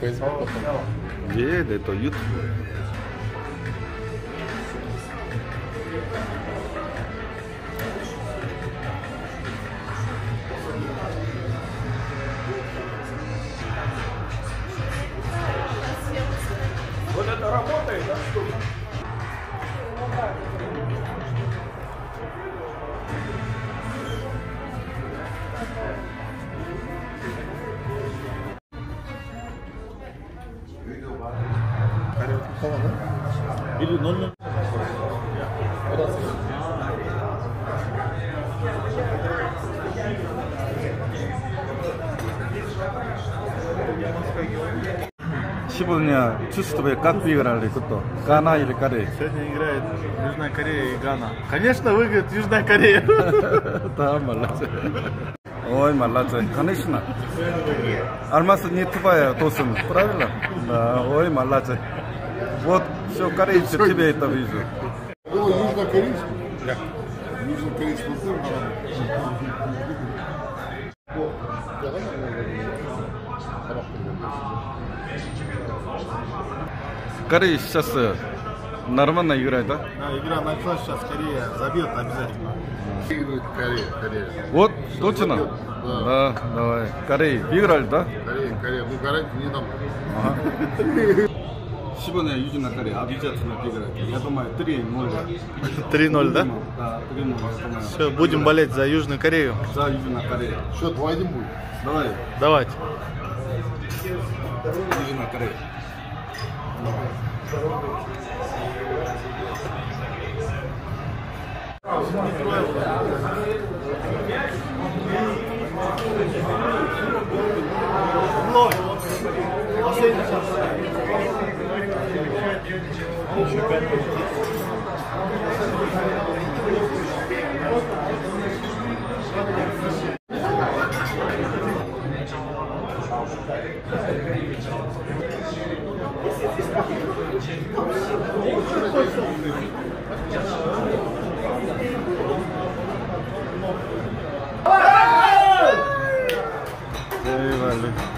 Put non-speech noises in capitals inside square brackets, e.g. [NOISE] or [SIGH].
그래서 얘 내 또 유튜브 Или ноль. Сегодня чувствую, как выиграли кто? Гана или Корея? Сегодня играет Южная Корея и Гана. Конечно, выиграет Южная Корея. Да, молодцы. Ой, молодцы. Конечно. Алмаз не твоя, Тосун. Правильно? Да, ой, молодцы. Вот, все, корейцы, тебя это вижу. Было южнокорейский? Да. Южнокорейский культур, Корея сейчас э, нормально играет, да? Да, игра началась, сейчас Корея забьет обязательно. Корея, Корея. Вот, сейчас точно? Забьет, да. да, давай. Корея, выиграли, да? Корея, Корея, ну гарантии не нам. Ага. [LAUGHS] 10-я Южная Корея, обязательно играть. Я думаю, 3-0. 3-0, да? Да, 3-0. Все, будем болеть за Южную Корею. За Южную Корею. Что, 2-1 будет? Давай. Давайте. Южная Корея. Давай. Ey, vale.